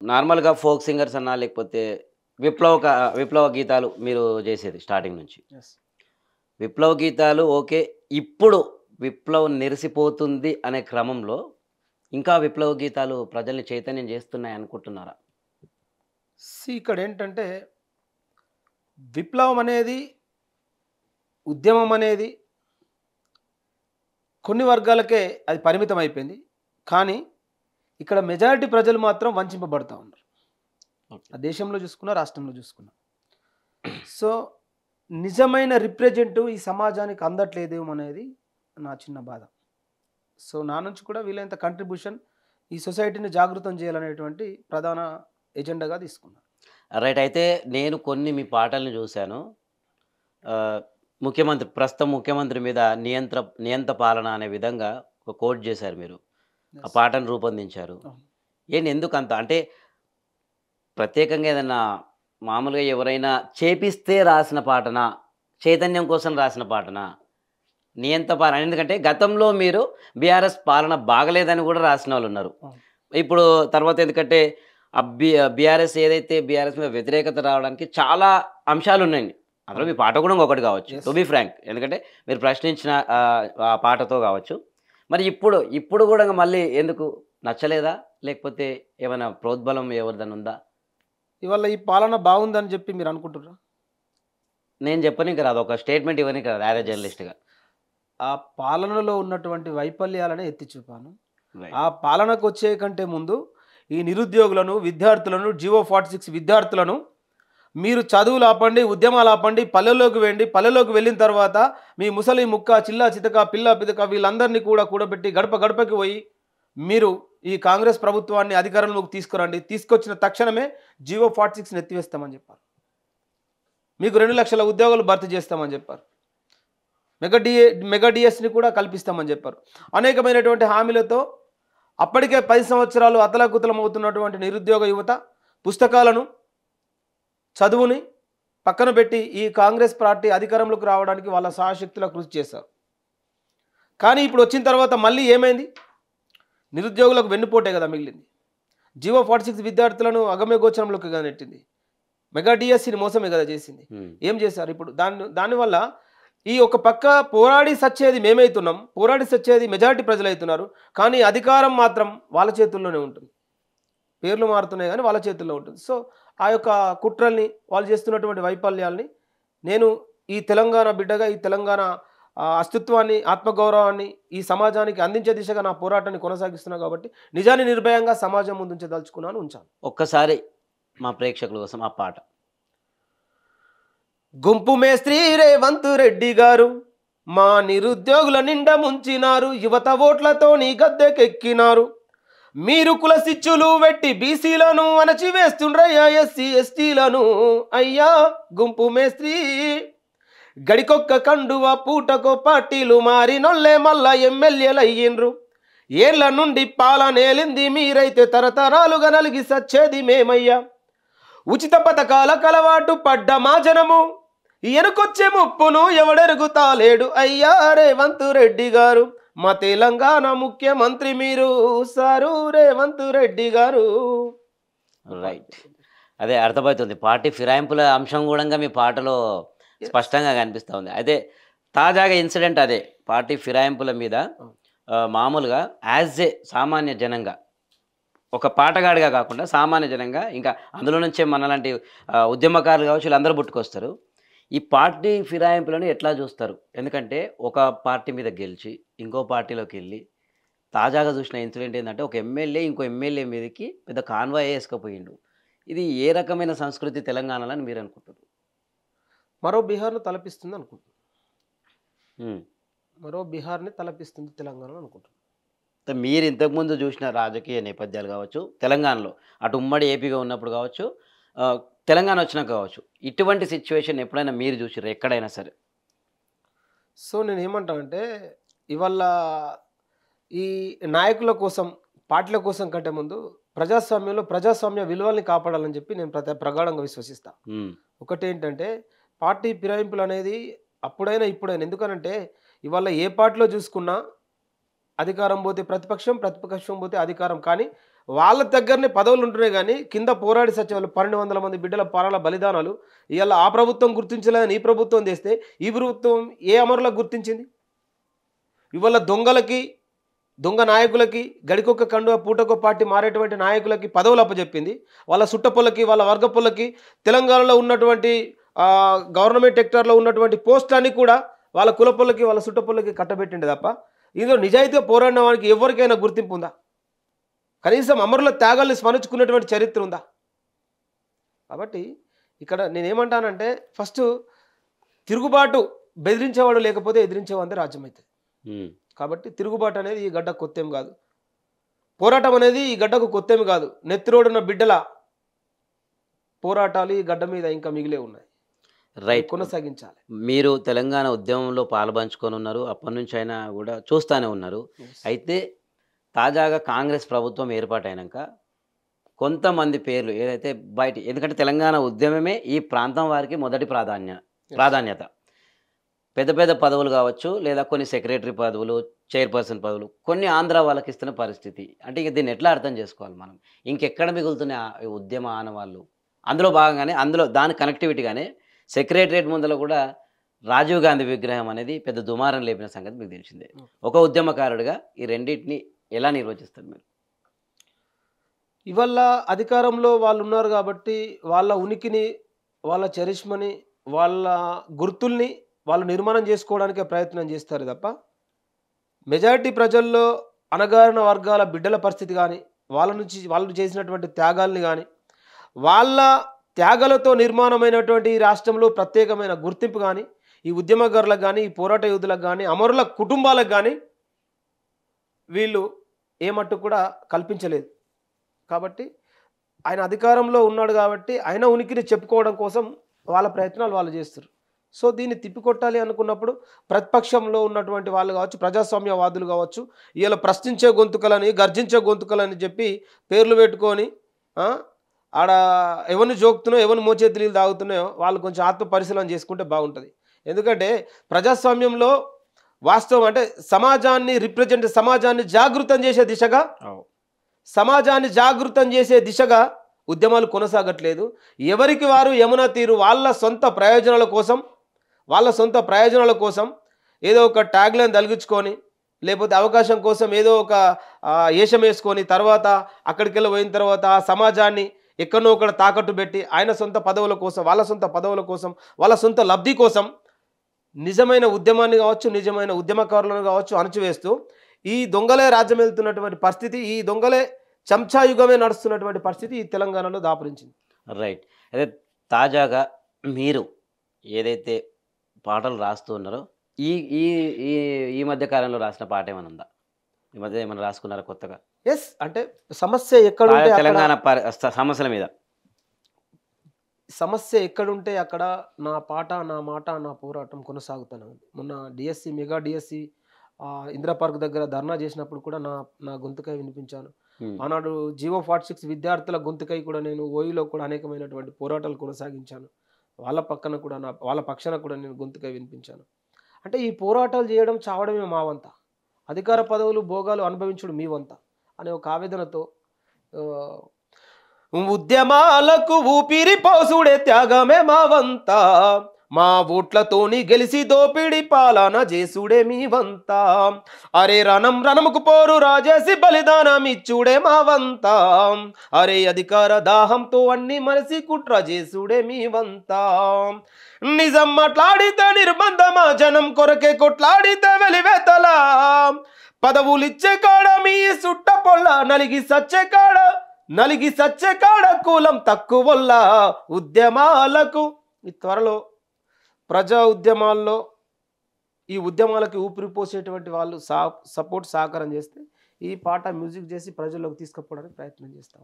నార్మల్గా folk singers అన్నా లేకపోతే విప్లవ విప్లవ గీతాలు మీరు చేసేది స్టార్టింగ్ నుంచి. విప్లవ గీతాలు ఓకే ఇప్పుడు విప్లవం నెరిసిపోతుంది అనే క్రమంలో ఇంకా విప్లవ గీతాలు ప్రజల్ని చైతన్యం చేస్తున్నాయి అనుకుంటున్నారా? సి ఇక్కడ ఏంటంటే విప్లవం అనేది ఉద్యమం అనేది కొన్ని వర్గాలకే అది పరిమితం అయిపోయింది. కానీ ఇక్కడ మెజారిటీ ప్రజలు మాత్రం వంచింపబడతా ఉన్నారు. ఆ దేశంలో చూసుకున్నా రాష్ట్రంలో చూసుకున్నా. సో నిజమైన రిప్రజెంట్ ఈ సమాజానికి అందట్లేదేమో అనేది నా చిన్న బాధ. సో నా నుంచి కూడా వీలైనంత కంట్రిబ్యూషన్ ఈ సొసైటీని జాగృతం చేయాలనేటువంటి ప్రధాన ఎజెండాగా తీసుకున్నాను రైట్ అయితే నేను కొన్ని మీ పాటల్ని చూశాను. ముఖ్యమంత్రి ప్రస్తుతం ముఖ్యమంత్రి మీద నియంత్ర నియంత పాలన అనే విధంగా ఒక కోట్ చేశారు మీరు. ఆ పాటను రూపొందించారు. ఏంటి ఎందుకు అంత అంటే ప్రత్యేకంగా ఏదన్నా మామూలుగా ఎవరైనా చేపిస్తే రాసిన పాటనా? చైతన్యం కోసం రాసిన పాటనా? నియంత పాలన ఎందుకంటే గతంలో మీరు బీఆర్ఎస్ పాలన బాగలేదని కూడా రాసిన వాళ్ళు ఉన్నారు. ఇప్పుడు తర్వాత ఎందుకంటే ఆ బి బీఆర్ఎస్ ఏదైతే బీఆర్ఎస్ మీద వ్యతిరేకత రావడానికి చాలా అంశాలు ఉన్నాయి అందులో మీ పాట కూడా ఒకటి కావచ్చు. టు బి ఫ్రాంక్ ఎందుకంటే మీరు ప్రశ్నించిన ఆ పాటతో కావచ్చు. మరి ఇప్పుడు ఇప్పుడు కూడా మళ్ళీ ఎందుకు? నచ్చలేదా? లేకపోతే ఏమైనా ప్రోద్బలం ఎవరిదని ఉందా? ఇవాళ ఈ పాలన బాగుందని చెప్పి మీరు అనుకుంటున్నారా నేను చెప్పనీకి రాదు. ఒక స్టేట్మెంట్ ఇవ్వనీకి రాదు. యాజ్ జర్నలిస్ట్గా ఆ పాలనలో ఉన్నటువంటి వైఫల్యాలనే ఎత్తి చూపాను. ఆ పాలనకు వచ్చే కంటే ముందు ఈ నిరుద్యోగులను విద్యార్థులను జియో ఫార్టీ సిక్స్ విద్యార్థులను మీరు చదువులు ఆపండి ఉద్యమాలు ఆపండి పల్లెల్లోకి వెళ్ళి పల్లెల్లోకి వెళ్ళిన తర్వాత మీ ముసలి ముక్క చిల్లా చితక పిల్ల పితక వీళ్ళందరినీ కూడా కూడబెట్టి గడప గడపకి పోయి మీరు ఈ కాంగ్రెస్ ప్రభుత్వాన్ని అధికారంలోకి తీసుకురండి. తీసుకొచ్చిన తక్షణమే జియో ఫార్టీ సిక్స్ని ఎత్తివేస్తామని చెప్పారు. మీకు రెండు లక్షల ఉద్యోగాలు భర్తీ చేస్తామని చెప్పారు. మెగా డిఏ మెగా డిఎస్ని కూడా కల్పిస్తామని చెప్పారు. అనేకమైనటువంటి హామీలతో అప్పటికే పది సంవత్సరాలు అతలకుతలం అవుతున్నటువంటి నిరుద్యోగ యువత పుస్తకాలను చదువుని పక్కన పెట్టి ఈ కాంగ్రెస్ పార్టీ అధికారంలోకి రావడానికి వాళ్ళ సాయశక్తుల కృషి చేశారు. కానీ ఇప్పుడు వచ్చిన తర్వాత మళ్ళీ ఏమైంది? నిరుద్యోగులకు వెన్నుపోటే కదా మిగిలింది. జియో ఫార్టీ సిక్స్ విద్యార్థులను అగమ్య గోచరంలోకి కదా నెట్టింది మెగా డిఎస్సిని మోసమే కదా చేసింది. ఏం చేశారు ఇప్పుడు? దాని దానివల్ల ఈ ఒక పక్క పోరాడి సచ్చేది మేమైతున్నాం పోరాడి సచ్చేది మెజారిటీ ప్రజలు అవుతున్నారు కానీ అధికారం మాత్రం వాళ్ళ చేతుల్లోనే ఉంటుంది. పేర్లు మారుతున్నాయి కానీ వాళ్ళ చేతుల్లో ఉంటుంది. సో ఆ యొక్క కుట్రల్ని వాళ్ళు చేస్తున్నటువంటి వైఫల్యాల్ని నేను ఈ తెలంగాణ బిడ్డగా ఈ తెలంగాణ అస్తిత్వాన్ని ఆత్మగౌరవాన్ని ఈ సమాజానికి అందించే దిశగా నా పోరాటాన్ని కొనసాగిస్తున్నా కాబట్టి నిజాన్ని నిర్భయంగా సమాజం ముందు ఉంచదలుచుకున్నాను ఉంచాను. ఒక్కసారి మా ప్రేక్షకుల కోసం ఆ పాట. గుంపు మేస్త్రి రేవంత్ రెడ్డి గారు మా నిరుద్యోగుల నిండా ముంచినారు యువత ఓట్లతో నీ గద్దెకెక్కినారు. మీరు కులసిచ్చులు వెట్టి బీసీలను అణచివేస్తుండ్రయ్యా ఎస్సీ ఎస్టీలను. అయ్యా గుంపు మేస్త్రీ. గడికొక్క కండువ పూటకో పార్టీలు మారినొల్లే మళ్ళా ఎమ్మెల్యేలు అయ్యిండ్రు ఏళ్ళ నుండి పాలనేలింది మీరైతే తరతరాలుగా నలిగి సచ్చేది మేమయ్యా. ఉచిత పథకాల కలవాటు పడ్డ మా జనము. ఎనుకొచ్చే ముప్పును ఎవడెరుగుతాలేడు అయ్యా రేవంత్ రెడ్డి గారు. మా తెలంగాణ ముఖ్యమంత్రి మీరు సారు రేవంత్ రెడ్డి గారు. రైట్. అదే అర్థమవుతుంది. పార్టీ ఫిరాయింపుల అంశం కూడా మీ పాటలో స్పష్టంగా కనిపిస్తూ ఉంది. అదే తాజాగా ఇన్సిడెంట్ అదే పార్టీ ఫిరాయింపుల మీద మామూలుగా యాజ్ ఏ సామాన్య జనంగా ఒక పాటగాడిగా కాకుండా సామాన్య జనంగా ఇంకా అందులో నుంచే మనలాంటి ఉద్యమకారులు కావచ్చు వీళ్ళందరూ పుట్టుకొస్తారు. ఈ పార్టీ ఫిరాయింపులను ఎట్లా చూస్తారు? ఎందుకంటే ఒక పార్టీ మీద గెలిచి ఇంకో పార్టీలోకి వెళ్ళి తాజాగా చూసిన ఇన్సిడెంట్ ఏంటంటే ఒక ఎమ్మెల్యే ఇంకో ఎమ్మెల్యే మీదకి పెద్ద కాన్వాయ్ వేసుకుపోయిండు. ఇది ఏ రకమైన సంస్కృతి తెలంగాణలో అని మీరు అనుకుంటారు మరో బీహార్ను తలపిస్తుంది అనుకుంటున్నాను. మరో బీహార్ని తలపిస్తుంది తెలంగాణ అనుకుంటున్నాను మీరు ఇంతకుముందు చూసిన రాజకీయ నేపథ్యాలు కావచ్చు తెలంగాణలో అటు ఉమ్మడి ఏపీగా ఉన్నప్పుడు కావచ్చు తెలంగాణ వచ్చినాక కావచ్చు ఇటువంటి సిచ్యువేషన్ ఎప్పుడైనా మీరు చూసారు ఎక్కడైనా సరే. సో నేను ఏమంటానంటే ఇవాళ ఈ నాయకుల కోసం పార్టీల కోసం కంటే ముందు ప్రజాస్వామ్యంలో ప్రజాస్వామ్య విలువల్ని కాపాడాలని చెప్పి నేను ప్రతి ప్రగాఢంగా విశ్వసిస్తా. ఉమ్, ఒకటి ఏంటంటే పార్టీ ఫిరాయింపులు అనేది అప్పుడైనా ఇప్పుడైనా ఎందుకనంటే ఇవాళ ఏ పార్టీలో చూసుకున్నా అధికారం పోతే ప్రతిపక్షం ప్రతిపక్షం పోతే అధికారం. కానీ వాళ్ళ దగ్గరనే పదవులు ఉంటున్నాయి కానీ కింద పోరాడి సచివాళ్ళు పన్నెండు వందల మంది బిడ్డల పాలన బలిదానాలు. ఇవాళ ఆ ప్రభుత్వం గుర్తించలేదని ఈ ప్రభుత్వం తెస్తే ఈ ప్రభుత్వం ఏ అమరులకు గుర్తించింది? ఇవాళ దొంగలకి దొంగ నాయకులకి గడికొక్క కండువ పూటొక్క పార్టీ మారేటువంటి నాయకులకి పదవులు అప్పచెప్పింది. వాళ్ళ సుట్టపొల్లకి వాళ్ళ వర్గపుల్లకి తెలంగాణలో ఉన్నటువంటి గవర్నమెంట్ సెక్టర్లో ఉన్నటువంటి పోస్టులన్నీ కూడా వాళ్ళ కులపొల్లకి వాళ్ళ సుట్టపొల్లకి కట్టబెట్టింది తప్ప ఇందులో నిజాయితీగా పోరాడిన వానికి ఎవరికైనా గుర్తింపు ఉందా? కనీసం అమరుల త్యాగాల్ని స్మరించుకున్నటువంటి చరిత్ర ఉందా? కాబట్టి ఇక్కడ నేనేమంటానంటే ఫస్ట్ తిరుగుబాటు బెదిరించేవాడు లేకపోతే ఎదిరించేవాడి రాజ్యం అవుతుంది. కాబట్టి తిరుగుబాటు అనేది ఈ గడ్డ కొత్తేం కాదు. పోరాటం అనేది ఈ గడ్డకు కొత్తేమి కాదు. నెత్తిరోడున్న బిడ్డల పోరాటాలు ఈ గడ్డ మీద ఇంకా మిగిలే ఉన్నాయి. రైట్ కొనసాగించాలి. మీరు తెలంగాణ ఉద్యమంలో పాల్పంచుకొని ఉన్నారు. అప్పటి నుంచి అయినా కూడా చూస్తూనే ఉన్నారు. అయితే తాజాగా కాంగ్రెస్ ప్రభుత్వం ఏర్పాటైనాక కొంతమంది పేర్లు ఏదైతే బయట ఎందుకంటే తెలంగాణ ఉద్యమమే ఈ ప్రాంతం వారికి మొదటి ప్రాధాన్య ప్రాధాన్యత. పెద్ద పెద్ద పదవులు కావచ్చు లేదా కొన్ని సెక్రటరీ పదవులు చైర్పర్సన్ పదవులు కొన్ని ఆంధ్ర వాళ్ళకి ఇస్తున్న పరిస్థితి. అంటే ఇక దీన్ని ఎట్లా అర్థం చేసుకోవాలి మనం? ఇంకెక్కడ మిగులుతున్నాయి ఉద్యమ ఆనవాళ్ళు? అందులో భాగంగానే అందులో దాని కనెక్టివిటీగానే సెక్రటరియట్ ముందర కూడా రాజీవ్ గాంధీ విగ్రహం అనేది పెద్ద దుమారం లేపిన సంగతి మీకు తెలిసిందే. ఒక ఉద్యమకారుడిగా ఈ రెండింటిని ఎలా నిర్వచిస్తారు మీరు? ఇవల్ల అధికారంలో వాళ్ళు ఉన్నారు కాబట్టి వాళ్ళ ఉనికిని వాళ్ళ చరిష్మని వాళ్ళ గుర్తుల్ని వాళ్ళు నిర్మాణం చేసుకోవడానికే ప్రయత్నం చేస్తారు తప్ప మెజారిటీ ప్రజల్లో అణగారిన వర్గాల బిడ్డల పరిస్థితి కానీ వాళ్ళ నుంచి వాళ్ళు చేసినటువంటి త్యాగాల్ని కానీ వాళ్ళ త్యాగాలతో నిర్మాణమైనటువంటి ఈ రాష్ట్రంలో ప్రత్యేకమైన గుర్తింపు కానీ ఈ ఉద్యమగారులకు కానీ ఈ పోరాట యోధులకు కానీ అమరుల కుటుంబాలకు కానీ వీళ్ళు ఏమట్టు కూడా కల్పించలేదు. కాబట్టి ఆయన అధికారంలో ఉన్నాడు కాబట్టి ఆయన ఉనికిని చెప్పుకోవడం కోసం వాళ్ళ ప్రయత్నాలు వాళ్ళు చేస్తారు సో దీన్ని తిప్పికొట్టాలి అనుకున్నప్పుడు ప్రతిపక్షంలో ఉన్నటువంటి వాళ్ళు కావచ్చు ప్రజాస్వామ్యవాదులు కావచ్చు వీళ్ళు ప్రశ్నించే గొంతుకలని గర్జించే గొంతుకలని చెప్పి పేర్లు పెట్టుకొని ఆడ ఎవరిని జోకుతున్నాయో ఎవరిని మోచేతి నీళ్ళు తాగుతున్నాయో వాళ్ళు కొంచెం ఆత్మ పరిశీలన చేసుకుంటే బాగుంటుంది. ఎందుకంటే ప్రజాస్వామ్యంలో వాస్తవం అంటే సమాజాన్ని రిప్రజెంట్ సమాజాన్ని జాగృతం చేసే దిశగా సమాజాన్ని జాగృతం చేసే దిశగా ఉద్యమాలు కొనసాగట్లేదు. ఎవరికి వారు యమున తీరు వాళ్ళ సొంత ప్రయోజనాల కోసం వాళ్ళ సొంత ప్రయోజనాల కోసం ఏదో ఒక ట్యాగ్లైన్ తలిగించుకొని లేకపోతే అవకాశం కోసం ఏదో ఒక ఏషం వేసుకొని తర్వాత అక్కడికి వెళ్ళి పోయిన తర్వాత ఆ సమాజాన్ని ఎక్కడో ఒకడ తాకట్టు పెట్టి ఆయన సొంత పదవుల కోసం వాళ్ళ సొంత పదవుల కోసం వాళ్ళ సొంత లబ్ధి కోసం నిజమైన ఉద్యమాన్ని కావచ్చు నిజమైన ఉద్యమకారులను కావచ్చు అణచివేస్తూ ఈ దొంగలే రాజ్యం వెళ్తున్నటువంటి పరిస్థితి ఈ దొంగలే చెంచాయుగమే నడుస్తున్నటువంటి పరిస్థితి ఈ తెలంగాణలో దాపురించింది. రైట్. అదే తాజాగా మీరు ఏదైతే పాటలు రాస్తూ ఉన్నారో ఈ ఈ ఈ ఈ మధ్య కాలంలో రాసిన పాట ఏమైనా ఉందా? ఈ మధ్య ఏమైనా రాసుకున్నారా కొత్తగా? ఎస్ అంటే సమస్య అక్కడ- తెలంగాణ సమస్యల మీద. సమస్య ఎక్కడుంటే అక్కడ నా పాట నా మాట నా పోరాటం కొనసాగుతూనే. మొన్న DSC mega DSC Indira park దగ్గర ధర్నా చేసినప్పుడు కూడా నా నా గొంతుకై వినిపించాను. ఆనాడు జీవో ఫార్టీ సిక్స్ విద్యార్థుల గొంతుకై కూడా నేను ఓయిలో కూడా అనేకమైనటువంటి పోరాటాలు కొనసాగించాను. వాళ్ళ పక్కన కూడా నా వాళ్ళ పక్షాన కూడా నేను గొంతుకై వినిపించాను. అంటే ఈ పోరాటాలు చేయడం చావడమే మా వంత. అధికార పదవులు భోగాలు అనుభవించడం మీ వంత. అనే ఒక ఆవేదనతో ఉద్యమాలకు ఊపిరి పోసుడే త్యాగమే మా వంత మా ఓట్లతోని గెలిచి దోపిడి పాలన చేసుడే మీ వంత అరే రణం రణముకు పోరు రాజేసి బలిదానం ఇచ్చుడే మా వంత అరే అధికార దాహంతో అన్ని మనసి కుట్ర చేసుడే మీ వంత నిజం మాట్లాడితే నిర్బంధమా జనం కొరకే కొట్లాడితే వెలివేతలా. పదవులిచ్చే కాడ మీ సుట్ట పొల్ల నలిగి సచ్చే కాడ నలిగి సచ్చే కాడ కూలం తక్కువల్ల ఉద్యమాలకు. ఈ త్వరలో ప్రజా ఉద్యమాల్లో ఈ ఉద్యమాలకి ఊపిరి పోసేటువంటి వాళ్ళు సా సపోర్ట్ సహకారం చేస్తే ఈ పాట మ్యూజిక్ చేసి ప్రజల్లోకి తీసుకుపోవడానికి ప్రయత్నం చేస్తాం.